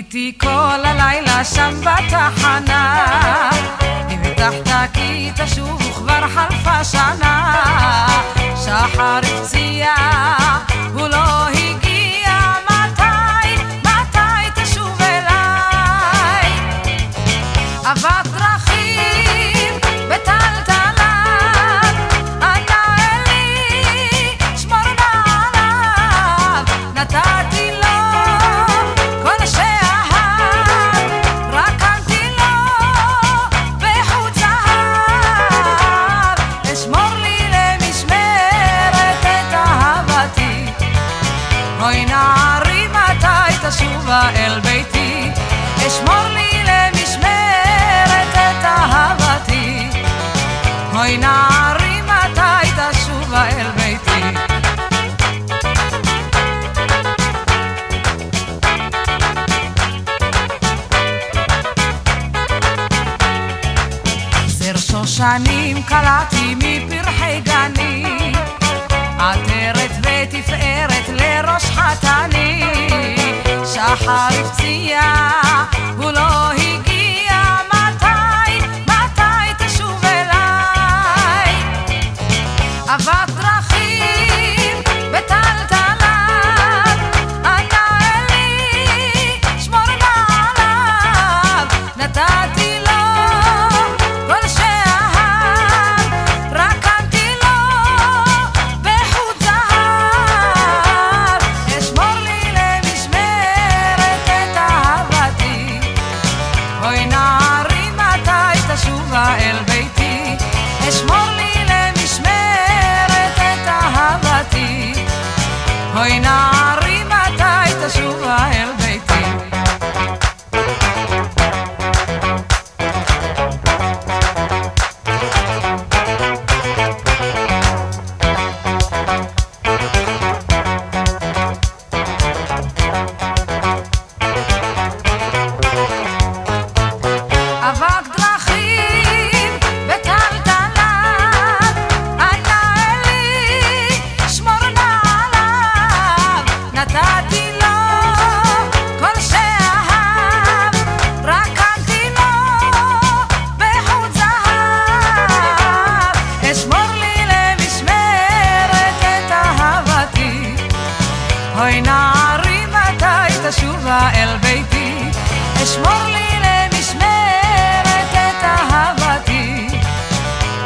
חיכיתי כל הלילה שם בתחנה. הבטחת כי תשוב וכבר חלפה שנה. שחר הפציע הוא לא הגיע אוי נערי מתי תשובה אל ביתי? אשמור לי למשמרת את אהבתי. אוי נערי מתי תשובה אל ביתי? זר שושנים קלעתי מפרחי גני. עטרת ותפארת לראש חתני. שחר הפציע הוא לא נערי מתי תשובה אל ביתי. אשמור לי למשמרת את אהבתי. אוי נערי מתי תשובה אל ביתי. אבק אשמור לי למשמרת את אהבתי.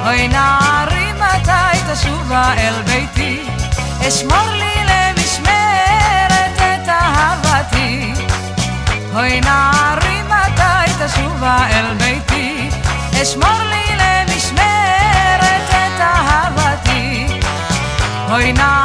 אוי נערי מתי תשובה אל ביתי? אשמור לי למשמרת את אהבתי. אוי נערי מתי תשובה אל ביתי? אשמור לי למשמרת את אהבתי. אוי נערי